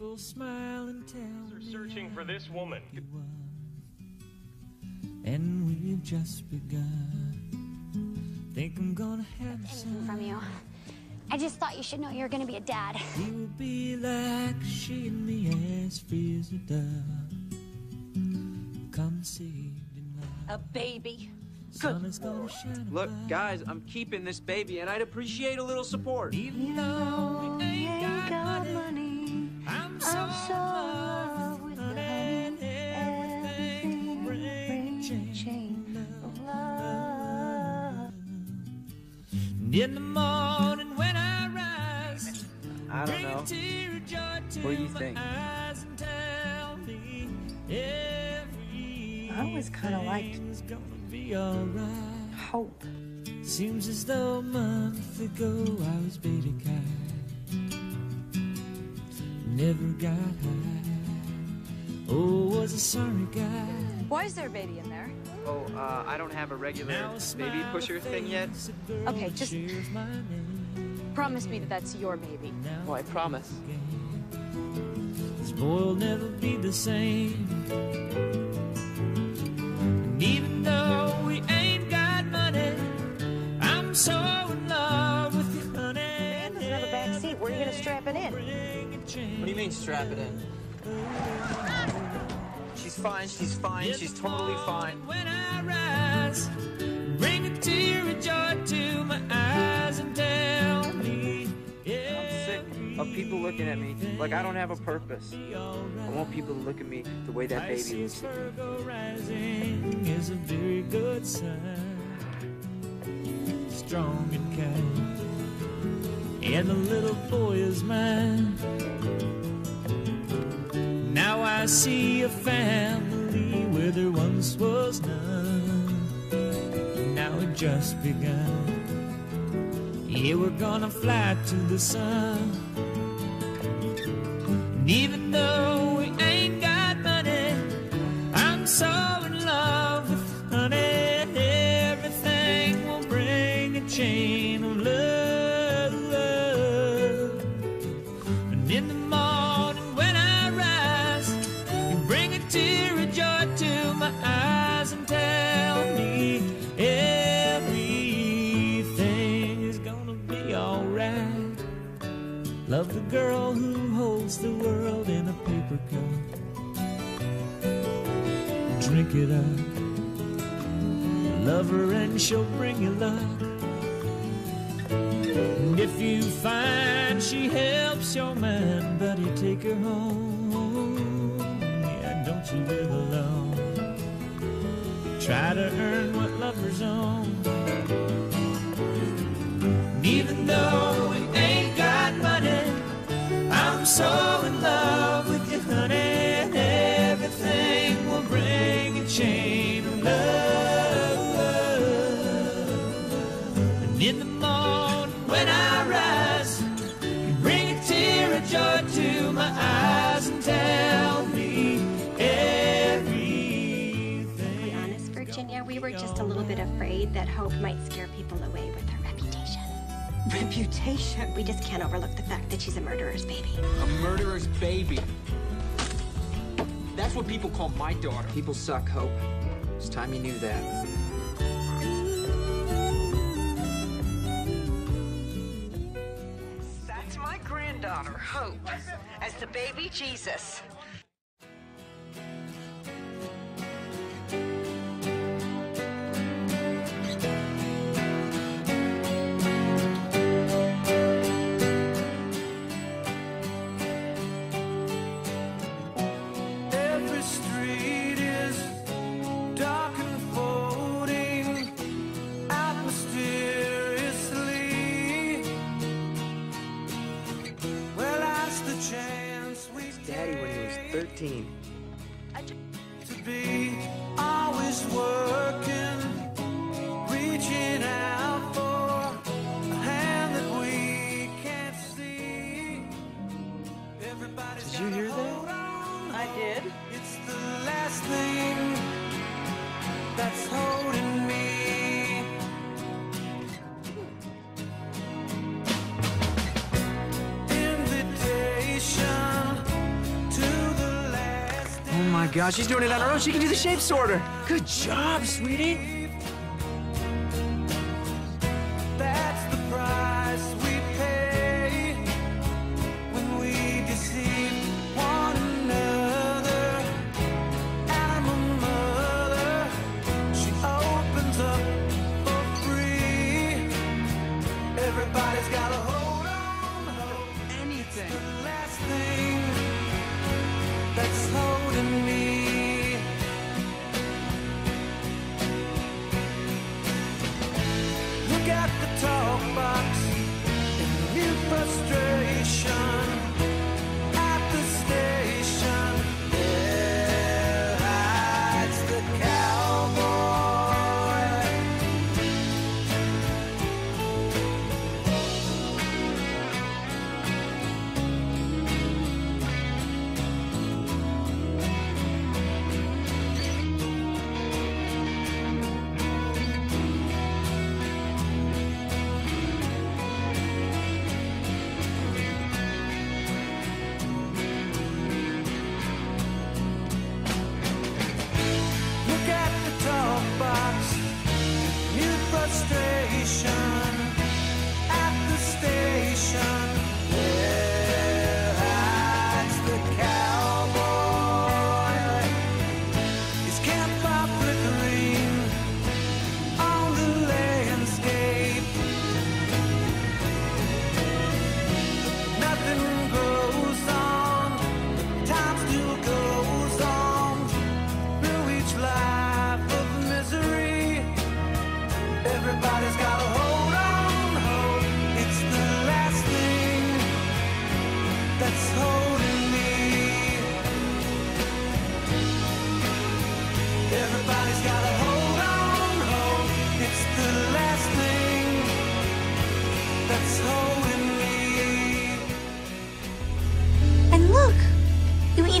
people smile and tell They're me searching for this woman. you won. And we've just begun. Think I'm gonna have anything some. from you. I just thought you should know you're gonna be a dad. He will be like she and me as free as a dove. Conceived in love. A baby. Sun is gonna shine Look, guys, I'm keeping this baby, and I'd appreciate a little support. Even though we ain't got money, money. I'm so in love with honey and everything will bring a change of love. And in the morning when I rise, I don't bring know. a tear of joy to What do you my think? eyes and tell me everything I always kinda liked is gonna be alright. Hope. Seems as though a month ago I was beta guy. Never got high. Oh, was a sorry guy. Why is there a baby in there? Oh, uh, I don't have a regular baby pusher thing yet. face, a girl Okay, just- shares my name. Promise me that that's your baby. Now Oh, I promise. This boy will never be the same. And even though we ain't got money, I'm so in love with you, honey. Man doesn't have a back seat. Where are you gonna strap it in? What do you mean strap it in? She's fine, she's fine, she's totally fine. When I rise, bring a tear of joy to my eyes and tell me. I'm sick of people looking at me like I don't have a purpose. I want people to look at me the way that baby looks at me. Is a very good sign. Strong and kind, and the little boy is mine. I see a family where there once was none. Now it just begun. Yeah, we're gonna fly to the sun. And even Love the girl who holds the world in a paper cup. Drink it up. Love her and she'll bring you luck. And if you find she helps your man, buddy, take her home. Yeah, don't you live alone. Try to earn what lovers own. And even though were just a little bit afraid that Hope might scare people away with her reputation. Reputation. We just can't overlook the fact that she's a murderer's baby. A murderer's baby. That's what people call my daughter. People suck, Hope. It's time you knew that. That's my granddaughter, Hope, as the baby Jesus. Gosh, she's doing it on her own. She can do the shape sorter. Good job, sweetie.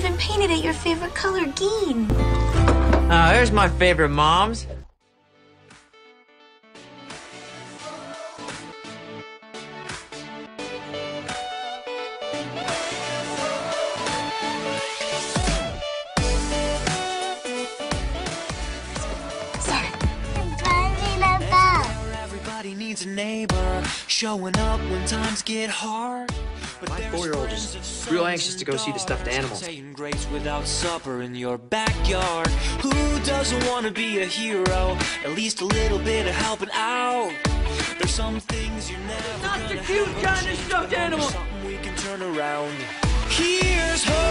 Even painted it your favorite color, green. Ah, there's my favorite moms. Sorry. Everybody needs a neighbor showing up when times get hard. My four-year-old is real anxious to go see the stuffed animals. Saying grace without supper in your backyard. Who doesn't want to be a hero? At least a little bit of helping out. There's some things you're never Not the cute kind of stuffed animal. Something we can turn around. Here's hope.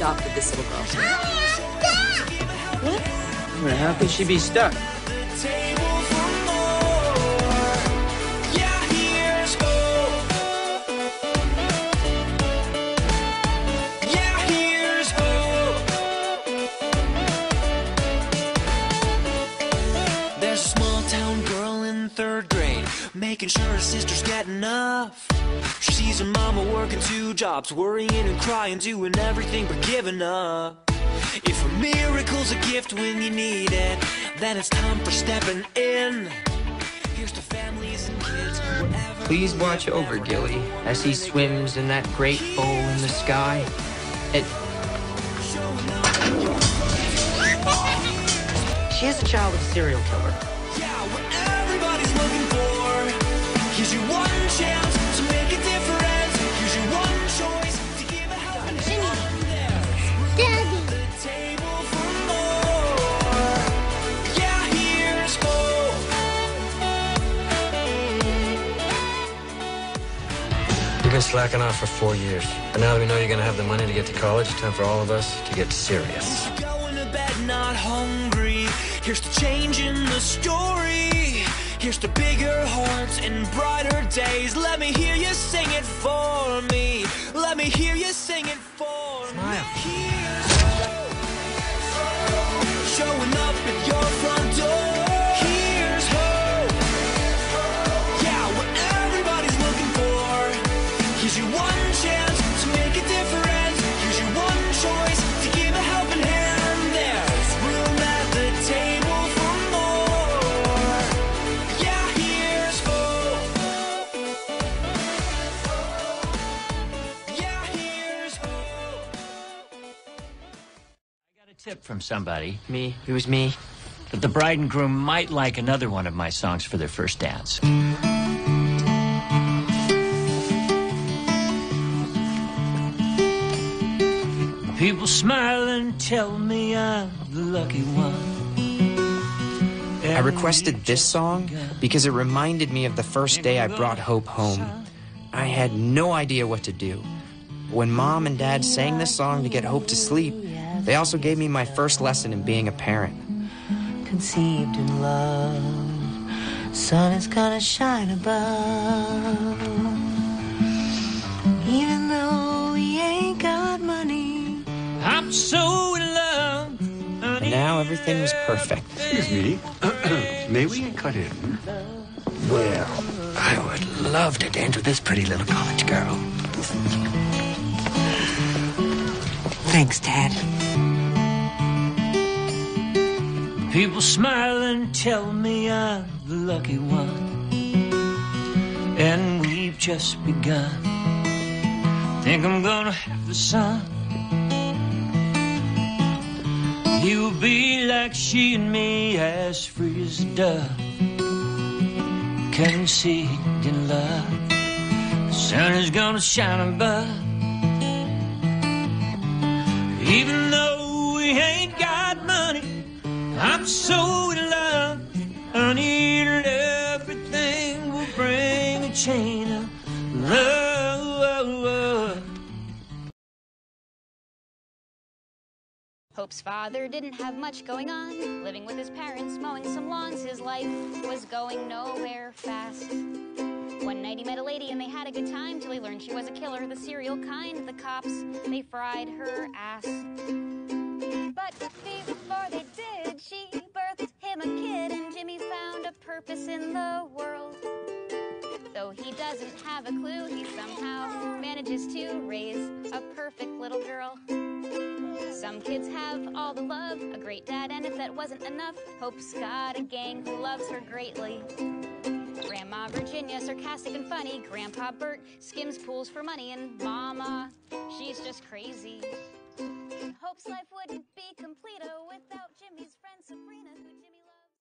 Adopted this little girl. How could she be stuck? Working two jobs, worrying and crying, doing everything but giving up. If a miracle's a gift when you need it, then it's time for stepping in. Here's to families and kids wherever. Please watch over Gilly as he swims in that great bowl in the sky. It, she is a child of a serial killer. Slacking off for four years. But now that we know you're going to have the money to get to college, it's time for all of us to get serious. Going to bed not hungry. Here's to changing the story. Here's to bigger hearts and brighter days. Let me hear you sing it for me. Let me hear you sing it for Smile. Somebody. Me. It was me. That the bride and groom might like another one of my songs for their first dance. People smile and tell me I'm the lucky one. I requested this song because it reminded me of the first day I brought Hope home. I had no idea what to do. When mom and dad sang this song to get Hope to sleep, they also gave me my first lesson in being a parent. Conceived in love, sun is gonna shine above. Even though we ain't got money, I'm so in love. And now everything was perfect. Excuse me. May we cut in? Well, I would love to dance with this pretty little college girl. Thanks, Dad. People smile and tell me I'm the lucky one. And we've just begun. Think I'm gonna have the sun. He will be like she and me, as free as a dove. Conceived in love. The sun is gonna shine above. Even though we ain't got money, I'm so in love. I need everything will bring a chain of love. Hope's father didn't have much going on. Living with his parents, mowing some lawns, his life was going nowhere fast. One night he met a lady and they had a good time till he learned she was a killer, the serial kind. The cops, they fried her ass. But before they she birthed him a kid, and Jimmy found a purpose in the world. Though he doesn't have a clue, he somehow manages to raise a perfect little girl. Some kids have all the love, a great dad, and if that wasn't enough, Hope's got a gang who loves her greatly. Grandma Virginia, sarcastic and funny. Grandpa Burt skims pools for money, and Maw Maw, she's just crazy. Hope's life wouldn't be complete without Jimmy's friend Sabrina,